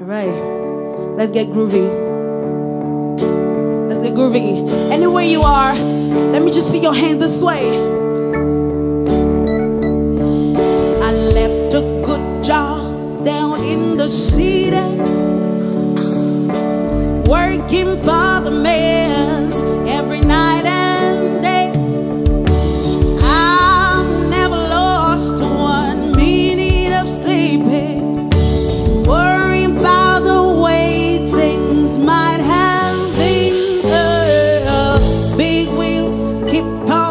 All right, let's get groovy. Let's get groovy. Anywhere you are, let me just see your hands this way. I left a good job down in the city, working for the man every keep on